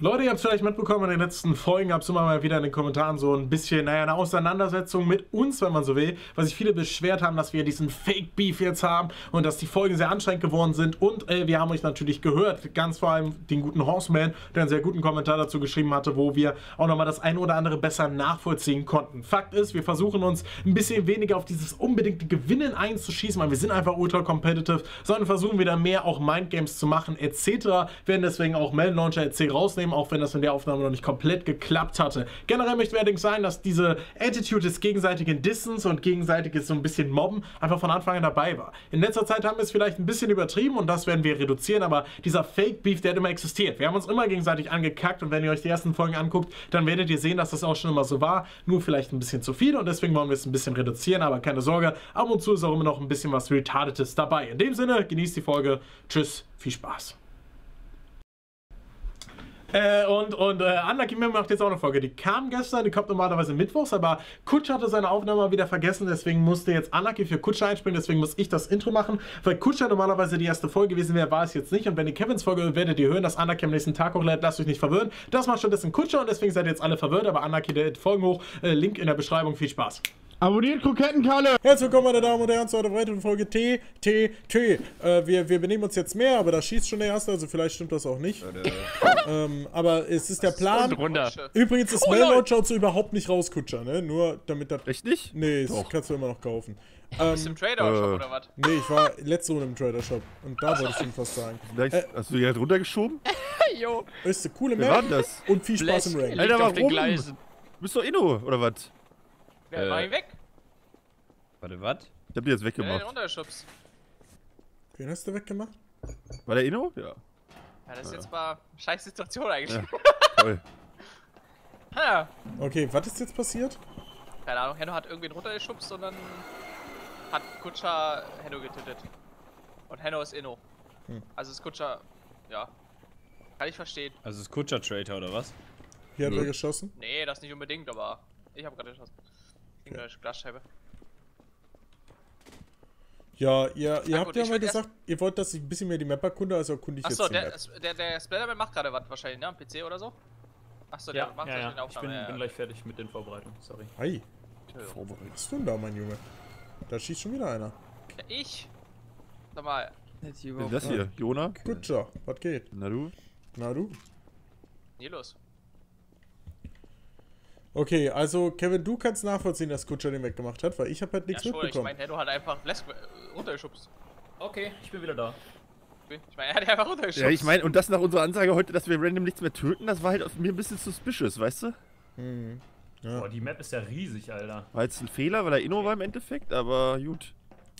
Leute, ihr habt es vielleicht mitbekommen, in den letzten Folgen gab es immer mal wieder in den Kommentaren so ein bisschen, naja, eine Auseinandersetzung mit uns, wenn man so will, weil sich viele beschwert haben, dass wir diesen Fake-Beef jetzt haben und dass die Folgen sehr anstrengend geworden sind und äh, wir haben euch natürlich gehört, ganz vor allem den guten Horseman, der einen sehr guten Kommentar dazu geschrieben hatte, wo wir auch nochmal das ein oder andere besser nachvollziehen konnten. Fakt ist, wir versuchen uns ein bisschen weniger auf dieses unbedingte Gewinnen einzuschießen, weil wir sind einfach ultra competitive, sondern versuchen wieder mehr auch Mindgames zu machen, etc. Werden deswegen auch Mail Launcher EC rausnehmen aufnehmen, auch wenn das in der Aufnahme noch nicht komplett geklappt hatte. Generell möchte ich allerdings sagen, dass diese Attitude des gegenseitigen Distance und gegenseitiges so ein bisschen Mobben einfach von Anfang an dabei war. In letzter Zeit haben wir es vielleicht ein bisschen übertrieben und das werden wir reduzieren, aber dieser Fake-Beef, der hat immer existiert. Wir haben uns immer gegenseitig angekackt und wenn ihr euch die ersten Folgen anguckt, dann werdet ihr sehen, dass das auch schon immer so war, nur vielleicht ein bisschen zu viel und deswegen wollen wir es ein bisschen reduzieren, aber keine Sorge, ab und zu ist auch immer noch ein bisschen was Retardetes dabei. In dem Sinne, genießt die Folge. Tschüss, viel Spaß. Äh, und und äh, Unlucky Member macht jetzt auch eine Folge. Die kam gestern, die kommt normalerweise mittwochs, aber Kutsch hatte seine Aufnahme mal wieder vergessen, deswegen musste jetzt Unlucky für Kutsch einspringen, deswegen muss ich das Intro machen. Weil Kutsch ja normalerweise die erste Folge gewesen wäre, war es jetzt nicht. Und wenn ihr Kevins Folge werdet ihr hören, dass Unlucky am nächsten Tag hochlädt, lasst euch nicht verwirren. Das macht stattdessen Kutscher und deswegen seid ihr jetzt alle verwirrt, aber Unlucky lädt Folgen hoch. Äh, Link in der Beschreibung. Viel Spaß. Abonniert Krokettenkalle! Herzlich willkommen, meine Damen und Herren, zu einer weiteren Folge T, T, T. Äh, wir, wir benehmen uns jetzt mehr, aber da schießt schon der Erste, also vielleicht stimmt das auch nicht. Ähm, aber es ist der Plan. runter. Übrigens ist Oh, lol. Launcher so überhaupt nicht rauskutscher, ne? Nur damit das. Echt nicht? Nee, das kannst du immer noch kaufen. Bist du Ähm, im Trader-Shop äh. oder was? nee, ich war letzte Runde im Trader Shop und da wollte ich schon fast sagen. Vielleicht, Äh. hast du die halt runtergeschoben? Jo. Ist eine coole Map das? und viel Spaß im Rank. Alter, auf den warum? Gleisen. Du bist doch Inno, oder was? Wer Äh. war ihn weg? Warte, was? Ich hab die jetzt Wer hat den weggemacht. Wen hast du weggemacht? War der Inno? Ja. Ja, das ist jetzt mal scheiß Situation eigentlich. Toll. Ja. Okay, was ist jetzt passiert? Keine Ahnung, Henno hat irgendwen runtergeschubst und dann hat Kutscher Henno getötet. Und Henno ist Inno. Hm. Also ist Kutscher, ja. Kann ich verstehen. Also ist Kutscher Traitor oder was? Hier hat Nö. wer geschossen. Nee, das nicht unbedingt, aber ich habe gerade geschossen. Gegen eine Glasscheibe. Ja, ihr, ihr habt gut, ja ich mal gesagt, ihr wollt, dass ich ein bisschen mehr die Map erkunde, also erkunde ich Achso, jetzt die der, Map. der, der Splatterman macht gerade was wahrscheinlich, ne? Am PC oder so? Achso, der Ja, macht ja, wahrscheinlich ja. Ich Aufnahme. bin, ja, bin gleich fertig mit den Vorbereitungen, sorry. Hi, Entschuldigung. was ist denn da, mein Junge? Da schießt schon wieder einer. Ja, Ich? Sag mal, Wer ist das hier? Jona? Gut, ja, was geht? Na du? Na du? hier los. Okay, also Kevin, du kannst nachvollziehen, dass Kutscher den weggemacht hat, weil ich habe halt Ja, nichts ich mitbekommen. meine, Henno hat einfach Blesk äh, runtergeschubst. Okay, ich bin wieder da. Ich meine, er hat einfach runtergeschubst. Ja, ich meine, und das nach unserer Ansage heute, dass wir random nichts mehr töten, das war halt auf mir ein bisschen suspicious, weißt du? Hm. Ja. Boah, die Map ist ja riesig, Alter. War jetzt ein Fehler, weil er Inno war im Endeffekt, aber gut.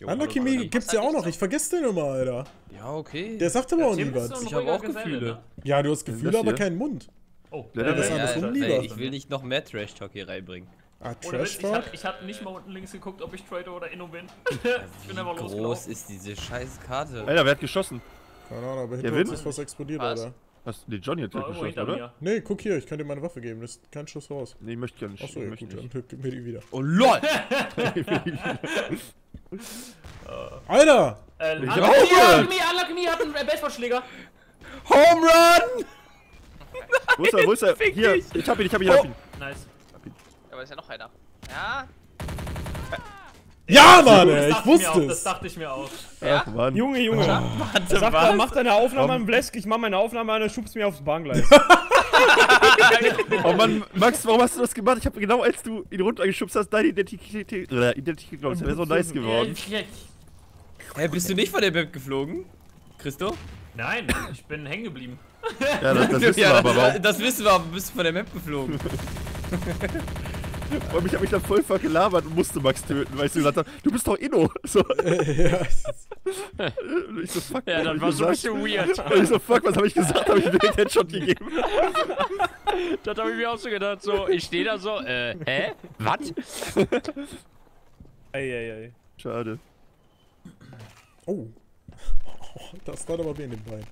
Anarchie gibt's ja auch noch, ich vergesse den immer, Alter. Ja, okay. Der sagt aber auch nie was. Ich hab ruhiger auch Gefühle. ne? Ja, du hast Gefühle, aber keinen Mund. Oh, Ja, äh, das ist ja, ey, lieber. ich will nicht noch mehr Trash-Talk hier reinbringen. Ah, Witz, Trash ich Talk? hab, ich hab nicht mal unten links geguckt, ob ich Trader oder Inno bin. ich bin Wie einfach groß losgelaufen. ist diese scheiß Karte? Alter, wer hat geschossen? Keine Ahnung, aber hinter Kevin? uns ist was explodiert, Was? Alter. Hast nee, Johnny hat geschossen, oder? mir. Nee, guck hier, ich kann dir meine Waffe geben, das ist kein Schuss raus. Nee, ich möchte gar nicht. Achso, ich ja, möchte gut, nicht. dann gib mir die wieder. Oh LOL! Alter! Äh, hab Unlucky auch. Unlucky Me, Unlucky Me hat einen äh, Baseballschläger. Home Run! Wo ist er? Wo ist er? Hier, ich hab ihn, ich hab ihn, ich hab ihn. Nice. Aber ist ja noch einer. Ja, Ja, Mann, ey, Das ich auch, wusste Das es! dachte ich mir auch. Ach, Mann. Junge, Junge. Warte, Sag mal, mach was? deine Aufnahme am Blesk, ich mach meine Aufnahme an, dann schubst mir aufs Bahngleis. Oh Mann, Max, warum hast du das gemacht? Ich habe genau als du ihn runtergeschubst hast, deine Identität, oder Identität geglaubt. Das wäre so nice geworden. Hä, bist du nicht von der Map geflogen? Christo? Nein, ich bin hängen geblieben. Ja, das, das wissen wir ja, aber. das, Warum? das wissen wir, aber bist du von der Map geflogen? Vor allem, ich habe mich dann voll vergelabert und musste Max töten, weil ich so gesagt habe, du bist doch Inno. So, ja, ich so, fuck, ja was hab das ich war so ein gesagt? bisschen weird. Und ich so, fuck, was habe ich gesagt? Habe ich mir den Headshot gegeben? Das habe ich mir auch so gedacht. So, ich stehe da so, äh, hä? Was? Eieiei. Schade. Oh. Das tat aber weh in den Bein.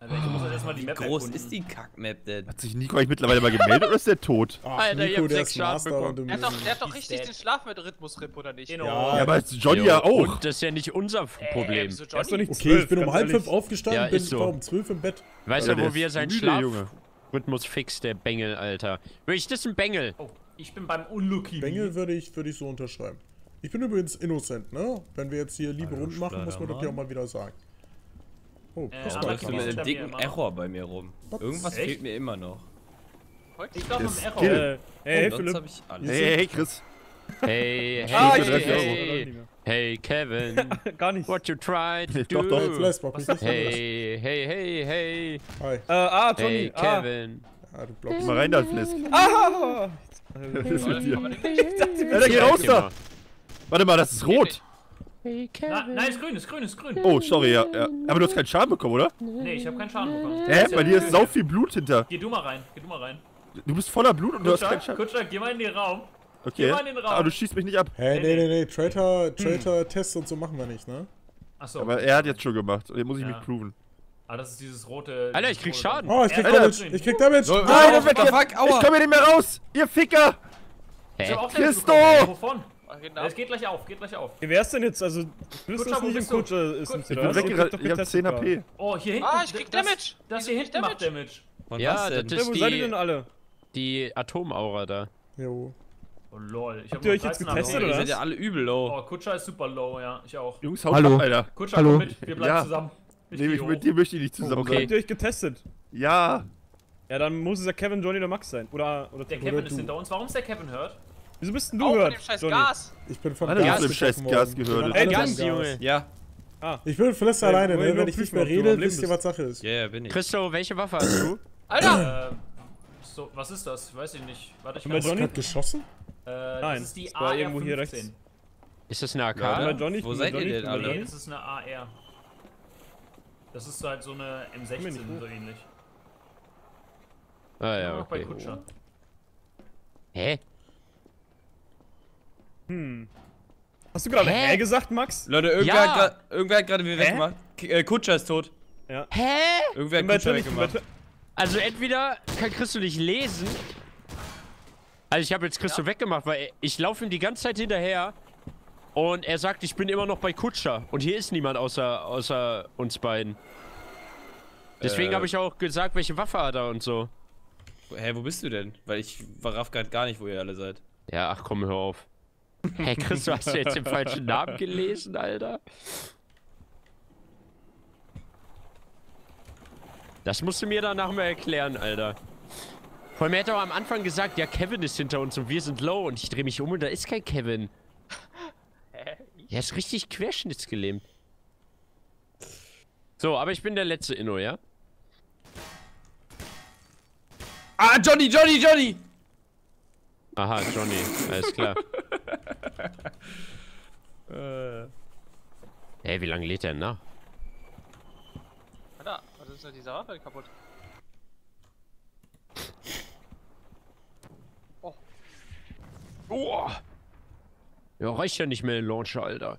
Also ich muss jetzt erstmal die Wie Map groß erkunden. ist die Kack-Map denn? Hat sich Nico eigentlich mittlerweile mal gemeldet oder ist der tot? Ach, Alter, ihr Nico, habt der sechs Schaden bekommen. Er hat doch, er hat doch richtig den Schlaf mit Rhythmus-Rip, oder nicht? Genau. Ja, aber ist Johnny ja auch. Und das ist ja nicht unser Problem. wieso Er ist doch Johnny? nicht Okay, ich zwölf, bin um halb fünf aufgestanden, Ja, bin ist so. um zwölf im Bett. Weißt du, wo wir seinen müde, Schlaf... Junge. Rhythmus fix, der Bengel, Alter. Wirklich, das ist ein Bengel. Oh, ich bin beim Unlucky. Bengel würde ich, würde ich so unterschreiben. Ich bin übrigens innocent, ne? Wenn wir jetzt hier liebe Hallo, Runden machen, muss man das ja auch mal wieder sagen. Oh, Äh, das aber ich hinter einem mir dicken. Error bei mir rum. Irgendwas Echt? fehlt mir immer noch. Ich glaube, im Error. Äh, hey, sonst Philipp. ich alles. Hey, hey, Chris. Hey, hey, Ah, hey, hey, hey, Kevin. Gar nicht. What you tried to Doch, do. doch. Hey, Fleiß, bock mich nicht. Hey, hey, hey, hey. Hi. Äh, ah, Johnny. Hey, ah. Kevin. Ah, du blockst. Mal rein da, Flisk. Ah! Was ist mit dir? Alter, geh raus da! Warte mal, das ist rot. Hey, Na, nein, ist grün, ist grün, ist grün. Oh, sorry, ja. ja. Aber du hast keinen Schaden bekommen, oder? Nee, ich habe keinen Schaden bekommen. Hä? Ja Bei dir ist sau viel Blut hinter. Geh du mal rein, geh du mal rein. Du bist voller Blut und du hast Kutscher, keinen Schaden. Kutscher, geh mal in den Raum. Okay. geh mal in den Raum. Aber du schießt mich nicht ab. Hey, Nee, nee, nee, nee, Traitor, Traitor-Tests und so machen wir nicht, ne? Achso. Aber er hat jetzt schon gemacht. Und den muss ich Ja. mich proven. Ah, das ist dieses rote. Alter, ich krieg Schaden. Oh, ich krieg Alter. Damage, ich krieg Damage! So, Nein, oh, the fuck, Ich aua! komme nicht mehr raus! Ihr Ficker! Ich Hä? hab auch Damage Christo! Wovon? Nach. Es geht gleich auf, geht gleich auf. Wer ist denn jetzt? Also, du bist Kutscher, das nicht im? Kutscher ist Gut. nicht Ich bin. Doch Ich hab getestet 10 HP. Oh, hier hinten. Ah, ich krieg das, Damage. Das Wieso hier hinten ich macht Damage? Damage. Wann Ja, was denn? das ist wo seid ihr denn die, alle? die Atomaura da. Jo. Oh lol. Ich hab Habt ihr nur euch jetzt 13 getestet, oder? Ihr seid ja alle übel low. Oh, Kutscher ist super low, ja. Ich auch. Jungs, haut Hallo. ab, Alter. Kutscher, Hallo. komm mit. Wir bleiben Ja. zusammen. Ich Nee, ich, mit dir möchte ich nicht zusammen Okay. Habt ihr euch getestet? sein. Ja. Ja, dann muss es ja Kevin, Johnny oder Max sein. Oder, oder Der. Kevin Oder ist du. hinter uns. Warum ist der Kevin hurt? Wieso bist denn Auch du von hört, dem scheiß Johnny? Gas. Ich bin von Alter, du Gas hast im scheiß Gas gehört. Ey, Gas, Junge. Ja, Ich bin Fliss Ey, alleine, ne? Wenn ich nicht mehr rede, wisst ihr, was Sache ist. ja, ja, bin ich. Christo, welche Waffe hast du? Alter! Äh, so, was ist das? Weiß ich nicht. Warte, ich kann- Hast du Johnny? gerade geschossen? Äh, Nein, das ist die war irgendwo hier AR-15. rechts. Ist das eine AK? Ja, Ja, Johnny, Wo seid ihr denn alle? Nee, das ist eine AR. Das ist halt so eine Komm M16, mir nicht hoch. so ähnlich. Ah ja, okay. Hä? Hm. Hast du gerade Hä? hä gesagt, Max? Leute, irgendwer Ja. hat irgendwer hat gerade wieder Hä? weggemacht. K äh, Kutscher ist tot. Hä? Irgendwer hat bei Kutscher weggemacht. Also entweder kann Christo nicht lesen. Also ich habe jetzt Christo weggemacht, weil ich laufe ihm die ganze Zeit hinterher. Und er sagt, ich bin immer noch bei Kutscher. Und hier ist niemand außer, außer uns beiden. Deswegen Äh. habe ich auch gesagt, welche Waffe hat er und so. Hä, wo bist du denn? Weil ich raff grad gar nicht, wo ihr alle seid. Ja, ach komm, hör auf. Hey Christo, hast du jetzt den falschen Namen gelesen, Alter? Das musst du mir danach mal erklären, Alter. Vor allem, er hat auch am Anfang gesagt, ja, Kevin ist hinter uns und wir sind low. Und ich drehe mich um und da ist kein Kevin. Er ist richtig querschnittsgelähmt. So, aber ich bin der letzte Inno, ja? Ah, Johnny, Johnny, Johnny! Aha, Johnny, alles klar. Ey, wie lange lädt der denn nach? Alter, was ist denn dieser Waffe kaputt? Oh. Ja, reicht ja nicht mehr, der Launcher, Alter.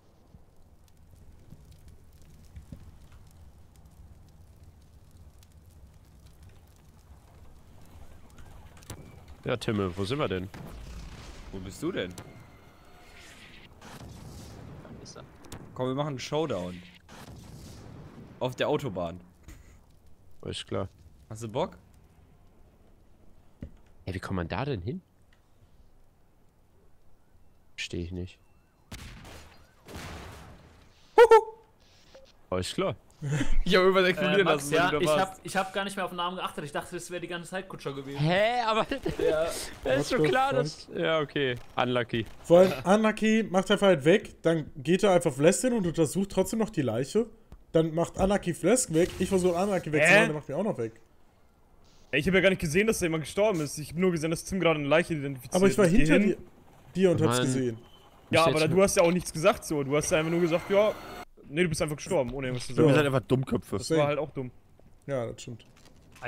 Ja, Timme, wo sind wir denn? Wo bist du denn? Da ist er. Komm, wir machen einen Showdown. Auf der Autobahn. Alles klar. Hast du Bock? Ey, wie kommt man da denn hin? Verstehe ich nicht. Alles klar. Ich habe Äh, explodieren Max, lassen, ja, ich da hab, warst. ich hab gar nicht mehr auf den Namen geachtet. Ich dachte, das wäre die ganze Zeit Kutscher gewesen. Hä? Aber Ja. das ist the klar, dass... Ja, okay. Unlucky. Vor allem, Anaki macht einfach halt weg, dann geht er einfach Flesk hin und untersucht trotzdem noch die Leiche. Dann macht Anaki Flesk weg, ich versuche Anaki wegzumachen, der macht mich auch noch weg. Ey, ich habe ja gar nicht gesehen, dass da jemand gestorben ist. Ich habe nur gesehen, dass Tim gerade eine Leiche identifiziert Aber ich war hinter hin. dir, dir und hab's Mann. gesehen. Ja, aber du hast ja auch nichts gesagt so. Du hast ja einfach nur gesagt, ja, nee, du bist einfach gestorben, ohne irgendwas zu Wir sagen. sind einfach Dummköpfe. Das war halt auch dumm. Ja, das stimmt.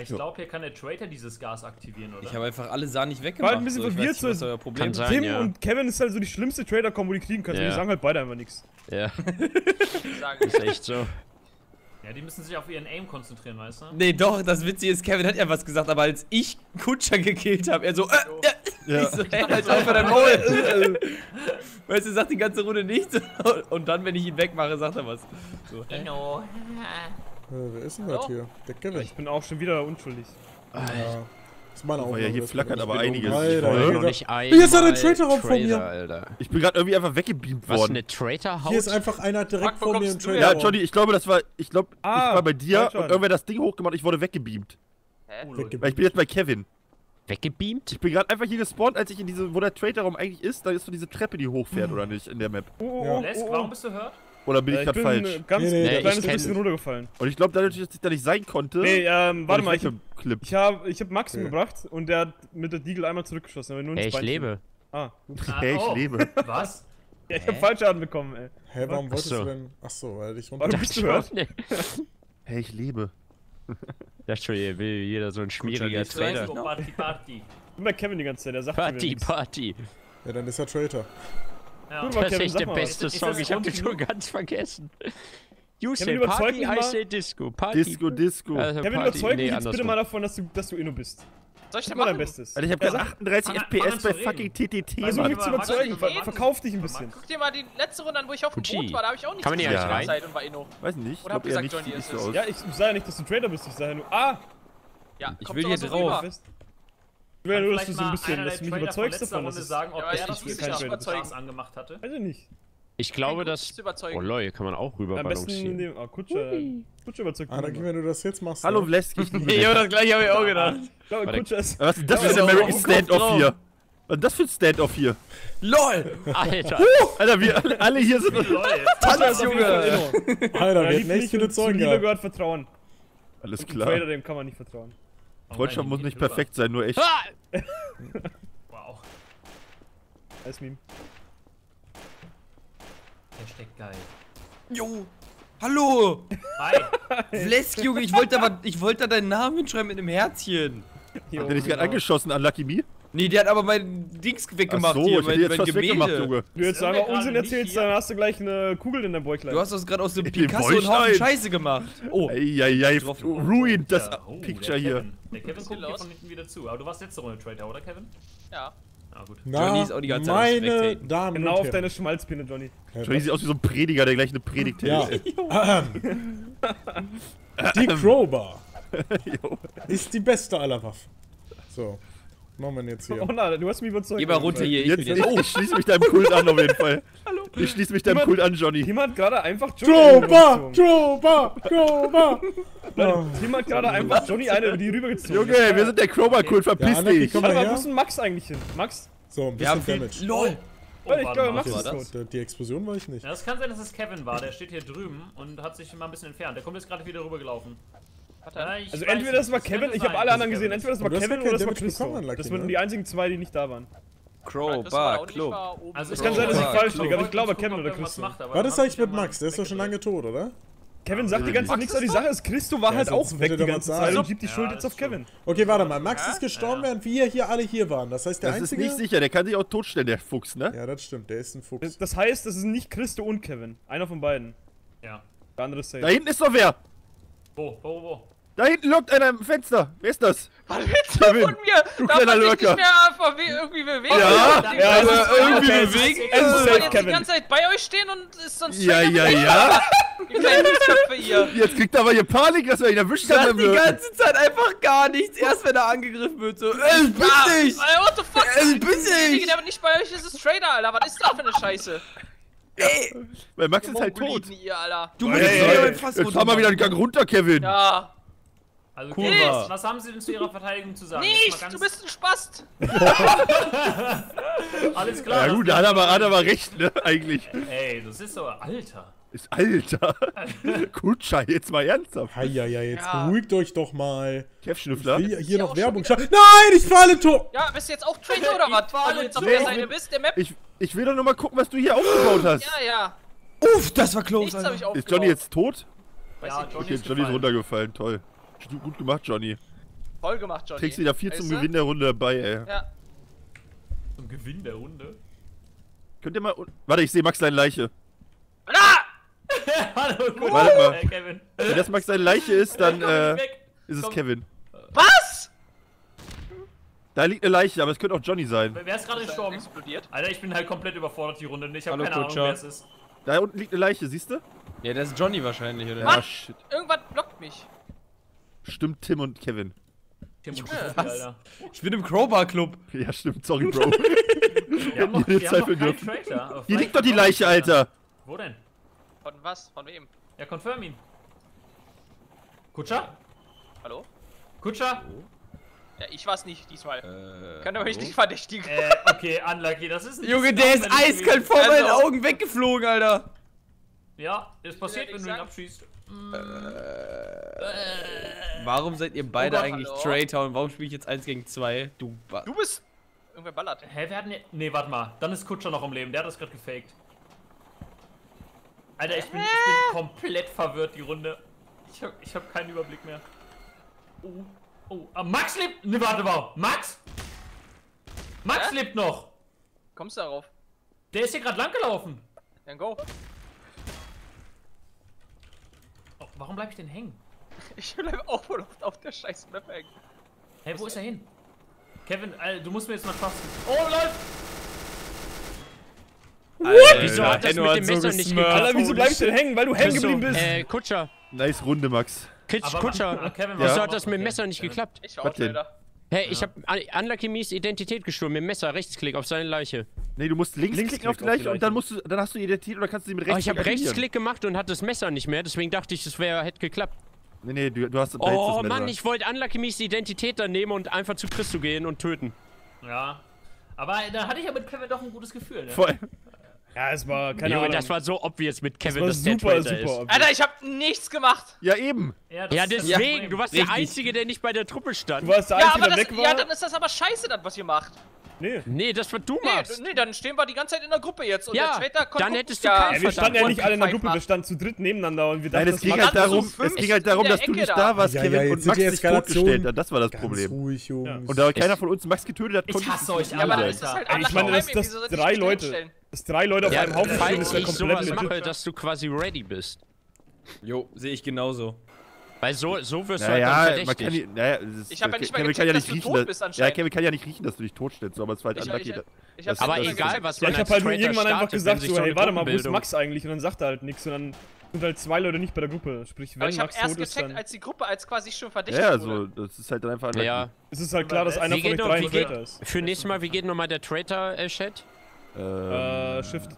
Ich glaube, hier kann der Traitor dieses Gas aktivieren, oder? Ich habe einfach alle Sachen nicht War weggemacht. halt ein bisschen so, verwirrt, so- euer Problem Kann ist. sein. Tim ja. und Kevin ist halt so die schlimmste Trader-Kombo, die du kriegen kannst. Ja. die sagen halt beide einfach nichts. Ja, Ich sagen, ist echt so. Ja, die müssen sich auf ihren Aim konzentrieren, weißt du? Nee, doch, das Witzige ist, Kevin hat ja was gesagt, aber als ich Kutscher gekillt habe, er so, äh, äh, Ja. ich so, hey, halt einfach dein Maul. weißt du, sagt die ganze Runde nichts und dann, wenn ich ihn wegmache, sagt er was. So, hä? Inno. Äh, wer ist denn das hier? Der Kevin. Ich bin auch schon wieder unschuldig. Ja. Das ist meine Oh ja, hier flackert aber einiges. Alter, Ich wollte hier, ist einmal Traitor-Raum vor mir. Alter. Ich bin gerade irgendwie einfach weggebeamt Was, worden. eine Traitor-Haut? Hier ist einfach einer direkt wo vor mir im Trailer. Ja, Johnny, ich glaube, das war. Ich glaube, Ah, ich war bei dir und irgendwer hat das Ding hochgemacht, ich wurde weggebeamt. Hä? Weil ich bin jetzt bei Kevin. Weggebeamt? Ich bin gerade einfach hier gespawnt, als ich in diese, wo der Traitor-Raum eigentlich ist, da ist so diese Treppe, die hochfährt, oder nicht, in der Map. Oh, oh, Ja. oh, Lesk, oh, warum oh. bist du hurt? Oder bin Äh, ich Ich gerade falsch? ganz Nee, nee, kleines ich bisschen runtergefallen. Und ich glaube dadurch, dass ich da nicht sein konnte. Nee, ähm, warte mal, ich, ich Clip. ich habe ich hab Max Okay. umgebracht und der hat mit der Deagle einmal zurückgeschossen, aber nur ins Ey, ich Beinchen. lebe. Ah, gut. Ah, Hey, ich oh. lebe. Was? Ja, ich hab Fallschaden bekommen, ey. Hä, warum wolltest so. du denn? Achso, weil dich runter. Warte, bist du hört? Nee. Hey, ich lebe. Das schon, hier will jeder so ein schmieriger Trader. Party, Party. Ich bin bei Kevin die ganze Zeit, der sagt Party. Party. Ja, dann ist er Traitor. Ja. Mal, Das ist Kevin, echt sag der mal. beste Ist- ist Song, das ich hab den schon ganz vergessen. You Kevin, say Party, I say Disco. Party. Disco, Disco. Also Kevin, Party. überzeug Nee, mich jetzt bitte mal davon, dass du, dass du Inno bist. Soll ich denn mal dein? Bestes. Alter, ich hab Ja, gerade sag- 38 Fang- FPS an bei fucking TTT, Versuch mich zu überzeugen, verkauf dich ein bisschen. Guck dir mal die letzte Runde an, wo ich auf dem. Boot war, da habe ich auch nicht Kann man die ganze Zeit und war Inno. Weiß nicht, Oder habt ihr glaub eher gesagt, nicht, Johnny ist so es? aus. Ja, ich sage ja nicht, dass du Trader bist, ich sage nur, ah, Ja, Ich will hier drauf. Ich will ja nur, dass du so ein bisschen, dass du mich überzeugst davon, dass sagen, ob Ja, ich das will wirklich dich überzeugen. Spaß angemacht hatte. Weiß ich nicht. Ich glaube, dass... Oh lol, kann man auch rüber balancieren. dem... Ah, Kutscher. Kutscher überzeugt Ah, dann, wenn du das jetzt machst. Hallo ne? Vlesk, ich dich. das gleiche habe ich auch gedacht. Ich glaube, Warte. Kutscher ist... Was ist das für ein American Standoff hier? Was ist das für ein Standoff hier? LOL! Alter. Alter, wir alle, alle hier sind... Leute, Tanz, Junge! Alter, wir hätten echt nicht viele Zeugen Liebe gehabt. gehört Vertrauen. Alles klar. Trader, dem kann man nicht vertrauen. Freundschaft muss nicht perfekt sein, nur echt. Wow. Als Meme. Hashtag geil. Jo! Hallo! Hi. Vlesk, Junge, ich wollte aber, ich wollte da deinen Namen hinschreiben mit einem Herzchen. Jo, Hat der dich gerade angeschossen, Unlucky Me? Nee, der hat aber mein Dings weggemacht Ach so, hier, ich mein, jetzt mein was Gemälde. weggemacht, Junge. Du jetzt einfach Unsinn erzählst, hier? dann hast du gleich eine Kugel in deinem Bäuchlein. Du hast das gerade aus dem Picasso einen Haufen. Scheiße gemacht. Oh, Eieiei, ruined das Ja, oh, Picture der hier. Kevin. Der Kevin guckt hier von hinten wieder zu. Aber du warst letzte Runde Trader, oder Kevin? Ja. Ah, gut. Na, Johnny ist auch die ganze Zeit meine. Damen genau auf deine Schmalzpinne, Johnny. Johnny sieht aus wie so ein Prediger, der gleich eine Predigt Ja. hält. Die Crowbar ist die beste aller Waffen. So, machen wir jetzt hier. Oh nein, du hast mich überzeugt. geh mal runter hier. Ich Jetzt. Oh, ich schließe mich deinem Kult an, auf jeden Fall. Hallo. Ich schließe mich deinem Jemand- Kult an, Johnny. Hat gerade einfach Johnny Crowbar! Crowbar! Crowbar! Nein, Tim hat gerade einfach Johnny eine über die rübergezogen. Junge, wir sind der Crowbar-Kult, Ja, verpiss Anarchy, dich. komm Warte mal wo ist denn Max eigentlich hin? Max? So, ein wir haben bisschen viel. Damage. LOL! Oh, ich glaube. Max ist tot. das? Die- Die Explosion war ich nicht. Ja, das kann sein, dass es Kevin war. Der steht hier drüben und hat sich mal ein bisschen entfernt. Der kommt jetzt gerade wieder rübergelaufen. Ja, ich Also entweder das war Kevin, ich habe alle anderen es gesehen, entweder das war Kevin ja oder das war Christo. Das waren ne? die einzigen zwei, die nicht da waren. Crowbar, Club. Also Es kann sein, dass ich falsch liege, aber ich glaube Kevin oder Christo. Was ist eigentlich ich mit ja Max? Der ist doch schon lange tot, oder? Kevin sagt die ganze Zeit nichts, ist aber die? Sache ist, Christo war Ja, halt auch weg die ganze. Zeit und gibt die Ja, Schuld das jetzt auf. Kevin. Okay, warte mal. Max Ja, ist gestorben, ja. während wir hier alle hier waren. Das heißt, der Das ist Einzige... nicht sicher, der kann sich auch totstellen, der Fuchs, ne? Ja, das stimmt. Der ist ein Fuchs. Das heißt, das ist nicht Christo und Kevin. Einer von beiden. Ja. Der andere ist Da safe. hinten ist doch wer. Wo, wo, wo? Da hinten lockt einer im Fenster. Wer ist das? Was willst du Kevin, von mir? du Darf kleiner Lurker. nicht mehr irgendwie bewegen? Ja, ja, die- aber irgendwie bewegen ist es man safe, jetzt die ganze Zeit bei euch stehen und ist sonst Ja, ja, ja. Jetzt kriegt er aber hier Panik, dass wir ihn erwischt Sagt haben. die ganze Zeit einfach gar nichts. Erst wenn er angegriffen wird, so, ey, ich bin! Alter, what the fuck? Ey, bin ich! Der nicht bei euch ist, ist Trader, Alter. Was ist das für eine Scheiße? Ey, Weil Max ist halt tot. Du musst mein Fass Jetzt fahr mal wieder einen Gang runter, Kevin. Ja. Also, Cool war. was haben Sie denn zu Ihrer Verteidigung zu sagen? Nicht! mal Du ganz- bist ein Spast. Alles klar. Ja gut, da hat er aber, hat er aber recht, ne? Eigentlich. Ey, das ist so, Alter. Ist Alter. Kutscher, jetzt mal ernsthaft. Hei, ja, ja, jetzt Ja. beruhigt euch doch mal. Kev-Schnüffler. Will hier ja noch Werbung. Nein, ich falle tot! Ja, bist du jetzt auch Trader oder was? Weil du jetzt auf der ich Seite will- bist, der Map? Ich, ich will doch nur mal gucken, was du hier aufgebaut hast. Ja, ja. uff, das war close, Nichts Alter. ich aufgebaut. Ist Johnny jetzt tot? Ja, ich. Johnny Okay, ist Johnny ist gefallen. runtergefallen, toll. Gut gemacht, Johnny. Voll gemacht, Johnny. Trägst wieder viel zum Weißt du? Gewinn der Runde dabei, ey. Ja. Zum Gewinn der Runde. Könnt ihr mal. Warte, ich sehe Max deine Leiche. Ah! Hallo, gut. Warte mal. Äh, Kevin. Wenn das Max seine Leiche ist, dann äh, ist es Komm. Kevin. Was? Da liegt eine Leiche, aber es könnte auch Johnny sein. Wer ist gerade gestorben? Explodiert. Alter, ich bin halt komplett überfordert die Runde. Ich habe Hallo, keine Ahnung, Kutscher. wer es ist. Da unten liegt eine Leiche, siehst du? Ja, das ist Johnny wahrscheinlich, oder? Ja, shit. Irgendwas blockt mich. Stimmt, Tim und Kevin. Tim und. Profi, Alter. Ich bin im Crowbar Club. Ja, stimmt, sorry, Bro. Wir haben noch, wir Zeit haben noch. Traitor. Hier liegt doch die Leiche. Alter. Wo denn? Von was? Von wem? Ja, confirm ihn. Kutscher? Hallo? Kutscher? Ja, ich war's nicht diesmal. Äh, Könnt ihr mich nicht verdächtigen. Äh, okay, unlucky, das ist ein Junge, der ist eiskalt vor meinen Also- Augen weggeflogen, Alter. Ja, das passiert, Ja, wenn du ihn abschießt. Warum seid ihr beide Gott, eigentlich und warum spiele ich jetzt 1 gegen 2? Du Du bist. Irgendwer ballert. Hä, wir hatten ja... Nee, warte mal. Dann ist Kutscher noch am Leben. Der hat das gerade gefaked. Alter, ich bin, ich bin komplett verwirrt, die Runde. Ich hab, ich hab keinen Überblick mehr. Oh, oh. Ah, Max lebt... Ne, warte mal. Max? Max Hä? lebt noch. Kommst du darauf? Der ist hier gerade langgelaufen. Dann go. Oh, warum bleib ich denn hängen? Ich bleib auch wohl auf, auf der scheiß Map hängen. Hey, wo ist er hin? Kevin, Alter, du musst mir jetzt mal fassen. Oh, läuft! Alter, Wieso hat das mit dem so Messer nicht gesmurft. geklappt? Alter, Alter, wieso bleibst du denn hängen? Weil du hängen geblieben bist. Äh, Kutscher. Nice Runde, Max. Kitsch, Aber- Kutscher. Kevin, Ja. was Wieso hat das mit dem. Messer nicht geklappt? Ich Was auch denn? wieder. Hey, ich hab Un- Unlucky Mies Identität gestohlen mit dem Messer, Rechtsklick auf seine Leiche. Nee, du musst links, Linksklick klicken auf die auf die Leiche und dann musst du, dann hast du die Identität oder kannst du sie mit Aber rechts ich habe Rechtsklick gemacht und hatte das Messer nicht mehr, deswegen dachte ich, es wäre hätte geklappt. Nee, nee, du, du hast Oh das Mann, ich wollte Unlucky Mies Identität dann nehmen und einfach zu Christo gehen und töten. Ja. Aber da hatte ich ja mit Kevin doch ein gutes Gefühl, ne? Vor allem- Ja, es war keine Junge, Ahnung. das war so obvious mit Kevin, war dass der super, Traitor super. ist. obvious. Alter, ich hab nichts gemacht. Ja, eben. Ja, das Ja, das deswegen, du warst der Richtig. Einzige, der nicht bei der Truppe stand. Du warst der Ja, Einzige, aber der das, weg war. ja, dann ist das aber scheiße, dann, was ihr macht. Nee. Nee, das was du Nee, machst. nee, dann stehen wir die ganze Zeit in der Gruppe jetzt. Und Ja, der Traitor kommt dann hättest du ja- keinen Ja, wir standen ja nicht alle in der Gruppe, wir standen zu dritt nebeneinander und wir Nein, dachten, es ging das halt so darum, fünf es ging halt darum, dass du nicht da. da warst, Ja, Kevin, ja, und Max Eskalation. totgestellt hat. Das war das Ganz Problem. ruhig, Jungs. Und da keiner von uns Max getötet hat, Ich konnte hasse euch aber das ist halt Alter. Ich meine, ich drei Leute, dass drei Leute auf einem Haufen stehen, falls ist ja ich komplett sowas legit. mache, dass du quasi ready bist. Jo, sehe ich genauso. Weil so, so wirst du halt Naja, dann verdächtig. naja, ist, Ich hab ja nicht mal gecheckt, ja dass nicht du riechen, tot dass- bist Ja, anscheinend. Kevin kann ja nicht riechen, dass du dich totstellst, so, aber es war halt Ich- unlucky. ich- Ich hab's Aber das- nicht egal, was Ja, man ich als hab halt nur irgendwann einfach gesagt, so, so hey, warte mal, wo ist Max eigentlich? Und dann sagt er halt nichts und dann sind halt zwei Leute nicht bei der Gruppe. Sprich, Aber wenn ich hab Max erst tot ist, gecheckt, dann als die Gruppe als quasi schon verdächtig Ja, wurde. so, das ist halt dann einfach unlucky. Ja. es ist halt klar, dass einer Wie von noch, drei ein Traitor ist. für nächstes Mal, wie geht nochmal der Traitor-Chat? Ähm, Äh, Shift.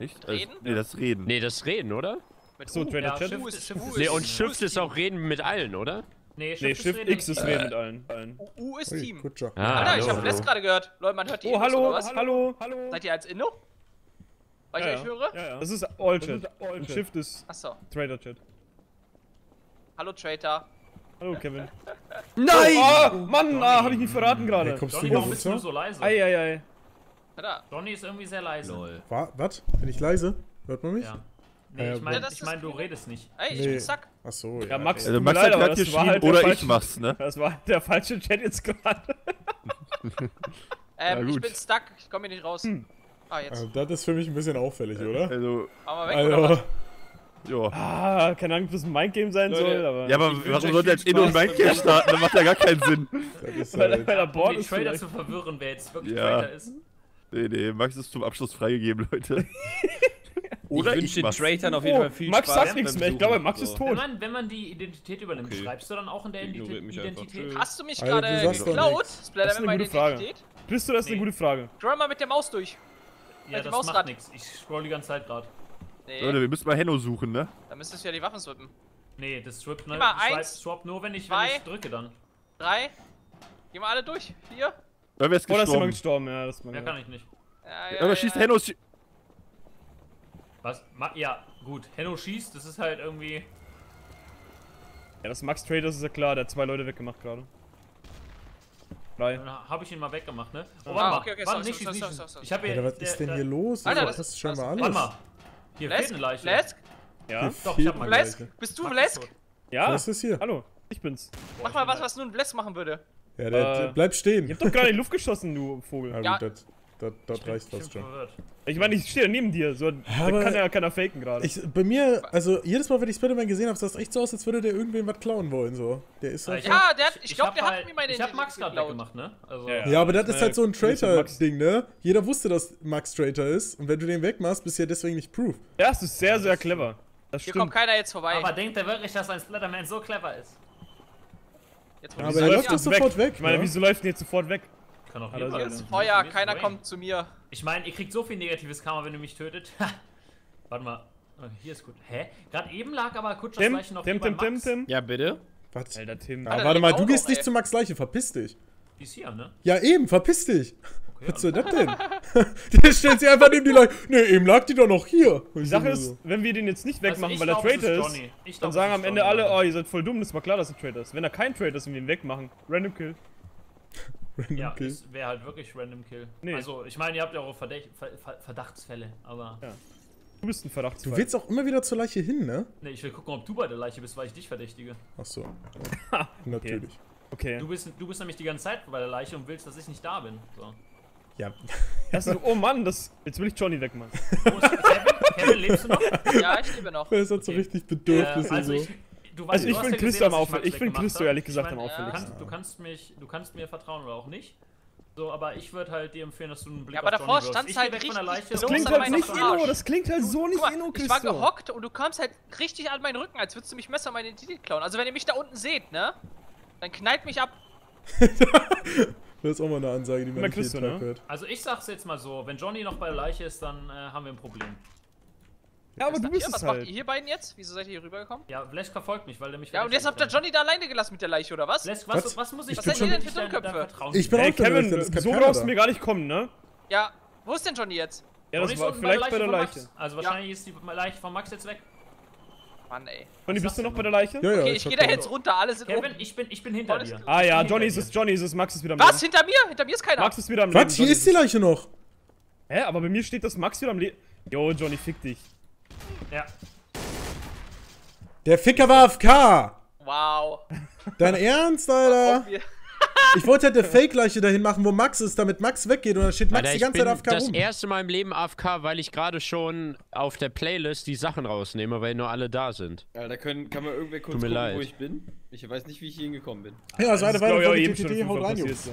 Reden? Äh, nee, das Reden. Nee, das Reden, oder? Mit So, U. Traitor Ja, Chat. Shift, ist- Shift ist- Nee, ist- und Shift ist auch Reden mit allen, oder? Nee, Shift, Nee, ist Shift reden X ist reden mit allen. allen. U ist Ui, Team. Kutscher. Ah, Alter, ich hab Les gerade gehört. Leute, man hört die Oh, hallo, hallo, hallo. Seid ihr als Inno? Weil ich Ja, euch höre? Ja, ja. Das ist All Chat. Und Shift ist Achso. Traitor Chat. Hallo Traitor. Hallo, Kevin. Nein! Oh, Mann, ah, hab ich nicht verraten Hey, gerade. kommst Johnny, du warum bist du so leise? Eieiei. Alter. Johnny ist irgendwie sehr leise. Wa- Was? Bin ich leise? Hört man mich? Ja. Ja, Nee, ich ja, meine, das ich mein, du redest nicht. Ey, ich Nee. bin zack. Ach so, ja. Ja, Max, okay. Also Max leid, hat aber gerade geschrieben, halt der oder ich falsche- mach's, ne? Das war der falsche Chat jetzt gerade. Ähm, Ja, ich bin stuck. Ich komme hier nicht raus. Hm. Ah, jetzt. Also, das ist für mich ein bisschen auffällig, oder? Also, wir weg, oder Also, was? ja. Ah, keine Ahnung, ob das ein Mindgame sein Leute. soll, aber. Ja, aber Ich warum sollte jetzt Inno und beim- starten? Das macht ja gar keinen Sinn. weil, halt, Um Board die ist Trader vielleicht. zu verwirren, wer jetzt wirklich Ja. Trader ist. Nee, nee, Max ist zum Abschluss freigegeben, Leute. Oder ich wünsche den. Traitern auf jeden Oh, Fall viel Max Spaß. sagt nichts mehr. Ich glaube. Max ist tot. Wenn man, wenn man die Identität übernimmt, Okay. schreibst du dann auch in der. Identität? Hast du mich gerade geklaut? Splatter Das ist mit eine meiner gute Frage. Identität? Bist du, das ist eine gute Frage. Scroll mal mit der Maus durch. Ja, das Mausrad. macht nichts. Ich scroll die ganze Zeit gerade. Nee, Leute, wir müssen mal Henno suchen, ne? da müsstest du ja die Waffen swappen. Nee, das swappt ne, eins, swappt nur, wenn ich, zwei. wenn ich drücke dann. Drei. Gehen wir alle durch. Vier. Wer ist Oh, da ist jemand gestorben? gestorben, ja, das ist Mehr kann ich nicht. Ja, ja, Aber ja, schießt ja. Henno. Was? Ma ja, gut. Henno schießt, das ist halt irgendwie. Ja, das Max Traders ist ja klar, der hat zwei Leute weggemacht gerade. Drei. Dann habe ich ihn mal weggemacht, ne? Oh, Ah, warte mal. okay, okay, warte, sorry, nicht sorry, schießen, sorry, nicht sorry, schießen. sorry. Ich habe hier. Alter, was ist denn der- hier los? Alter, das- hast scheinbar alles. Warte mal. Hier fehlt Lesk? eine Leiche. Lesk? Ja? Doch, ich hab fehlt mal Lesk? Leiche. Bist du Max Lesk? ist tot. Ja? Was ist hier? Hallo, ich bin's. Mach mal was, was nur ein Blesk machen würde. Ja, der, Äh, der bleibt stehen. Ich hab doch gerade in die Luft geschossen, du Vogel. Ja, Ja. gut, das, dort, dort reicht Ich bin das schon. verwirrt. Ich meine, ich stehe neben dir, so, da kann ja keiner faken gerade. Ich, bei mir, also jedes Mal, wenn ich Spider-Man gesehen habe, sah es echt so aus, als würde der irgendwem was klauen wollen. So. Der ist halt. Ja, der hat- ich glaub, hab der hat mir meine Ich hab Max gerade weggemacht, ne? Also, Ja, Ja, aber das ist Ja, halt so ein ja. Traitor-Ding, ne? Jeder wusste, dass Max Traitor ist. Und wenn du den wegmachst, bist du ja deswegen nicht proof. Ja, es ist sehr, sehr clever. Das Hier stimmt. kommt keiner jetzt vorbei. Aber denkt er wirklich, dass ein Splatterman so clever ist? jetzt Aber er läuft doch sofort weg. Ich meine, ne? wieso läuft denn jetzt sofort weg? Kann auch er Jetzt Feuer, keiner kommt zu mir. Ich meine, ihr kriegt so viel negatives Karma, wenn ihr mich tötet. Warte mal. Oh, hier ist gut. Hä? Gerade eben lag aber Kutschers Tim, Leiche noch Tim, hier bei Tim, Tim, Max. Tim. Ja, bitte? Was? Alter, Tim. Ja, Alter, warte mal, du auch gehst nicht zu Max Leiche, verpiss dich. Die ist hier, ne? Ja, eben, verpiss dich. Okay, Was soll das denn? Der stellt sich einfach neben die Leiche. Ne, eben lag die doch noch hier. Die Sache ist, wenn wir den jetzt nicht Also wegmachen, ich weil er glaub, es Traitor ist, glaub, dann sagen ist am Ende alle, oh, ihr seid voll dumm, das war klar, dass er Traitor ist. Wenn er kein Traitor ist und wir ihn wegmachen, Random Kill. Random Ja, Kill. es wäre halt wirklich Random Kill. Nee. Also, ich meine, ihr habt ja auch Verdächt Ver Ver Verdachtsfälle, aber. Ja. Du bist ein Verdachtsfall. Du willst auch immer wieder zur Leiche hin, ne? Ne, ich will gucken, ob du bei der Leiche bist, weil ich dich verdächtige. Ach so. Natürlich. Okay. Du bist, du bist nämlich die ganze Zeit bei der Leiche und willst, dass ich nicht da bin. So. Ja. Das ist, oh Mann, das, jetzt will ich Johnny wegmachen. Ist Kevin? Kevin, lebst du noch? Ja, ich lebe noch. Er ist halt so Okay. richtig Bedürfnis Äh, also und so. ich, du weißt, Also du ich hast find ja Christo gesehen, am auffällig- ich find weggemacht Christo ehrlich gesagt Ich am mein, Du auffälligsten. kannst, du kannst mich, du kannst mir vertrauen oder auch nicht. So, aber ich würde halt dir empfehlen, dass du einen Blick Ja, aber auf davor Johnny wirfst. stand's Ich halt richtig Leiche Das Klingt halt nicht. Inno, das klingt halt so nicht Inno, ich war Christo. gehockt und du kamst halt richtig an meinen Rücken, als würdest du mich Messer meine Identität klauen. Also wenn ihr mich da unten seht, ne? Dann knallt mich ab. Das ist auch mal eine Ansage, die man nicht jeden Christo, Tag ne? hört. Also ich sag's jetzt mal so, wenn Johnny noch bei der Leiche ist, dann äh, haben wir ein Problem. Ja, aber Was du macht bist ihr? es Was macht halt. ihr hier beiden jetzt? Wieso seid ihr hier rübergekommen? Ja, Flash verfolgt mich, weil der mich Ja, und jetzt habt ihr Johnny da alleine gelassen mit der Leiche, oder was? Flash, was, Was? was, muss ich Was tun, seid ihr denn für Dummköpfe? Ich bin Ey, auch der Kevin, so brauchst du mir gar nicht kommen, ne? Ja, wo ist denn Johnny jetzt? Ja, das war vielleicht bei der Leiche. Also wahrscheinlich ist die Leiche von Max jetzt weg. Mann, ey. Johnny, bist du noch bei der Leiche? Ja, ja, Okay, ich gehe da jetzt runter, alle sind Kevin, oben. ich bin, ich bin hinter dir. Ah ja, Johnny ist es. Johnny ist es, Max ist wieder am Was? Leben. Hinter mir? Hinter mir ist keiner. Max ist wieder am Leben. Was? Hier ist die Leiche noch. Hä, aber bei mir steht, dass Max wieder am Leben... Jo, Johnny, fick dich. Ja. Der Ficker war AFK. Wow. Dein Ernst, Alter? Ich wollte halt eine Fake-Leiche dahin machen, wo Max ist, damit Max weggeht und dann steht Max Alter, die ich ganze bin Zeit AFK das rum. erste Mal im Leben AFK, weil ich gerade schon auf der Playlist die Sachen rausnehme, weil nur alle da sind. Ja, da können, kann man irgendwer kurz Tut mir gucken, leid. wo ich bin. Ich weiß nicht, wie ich hier hingekommen bin. Ja, also Das eine ich, Weile von schon DTT, haut rein, Jungs.